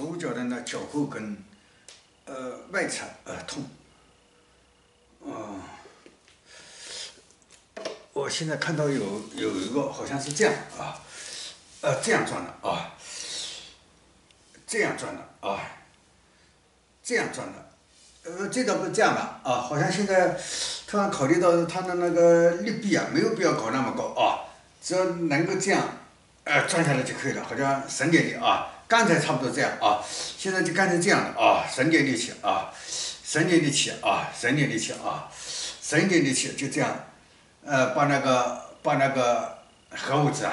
左脚的呢脚后跟，呃外侧呃痛，哦，我现在看到有有一个好像是这样啊，呃这样转的啊，这样转的啊，这样转的，呃这倒不是这样的啊，好像现在突然考虑到它的那个力臂啊，没有必要搞那么高啊，只要能够这样。呃，转下来就可以了，好像省点力啊。刚才差不多这样啊，现在就干成这样的啊，省点力气啊，省点力气啊，省点力气啊，省点力气就这样，呃，把那个把那个何物质啊，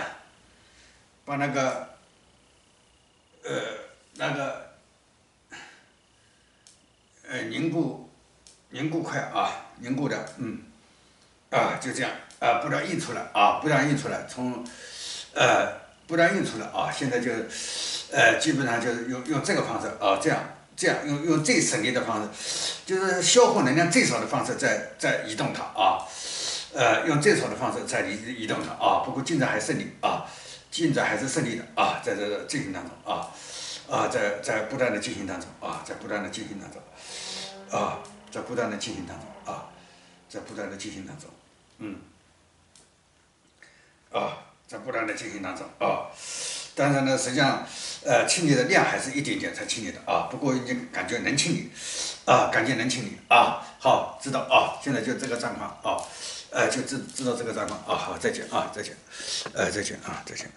把那个呃那个呃凝固凝固块啊，凝固的嗯啊就这样啊，不让印出来啊，不让印出来，从呃。不断印出来啊！现在就，呃，基本上就是用用这个方式啊，这样这样用用最省力的方式，就是消耗能量最少的方式在在移动它啊，呃，用最少的方式在移移动它啊。不过进展还顺利啊，进展还是顺利的啊，在这个进行当中啊，啊，在在不断的进行当中啊，在不断的进行当中啊，在不断的进行当中啊，在不断的进行当中，嗯，在不断的进行当中。啊，但是呢，实际上，呃，清理的量还是一点点才清理的。啊。不过已经感觉能清理，啊，感觉能清理。啊。好，知道。啊。现在就这个状况。啊，呃，就知知道这个状况。啊。好，再见。啊，再见，呃，再见。啊，再见。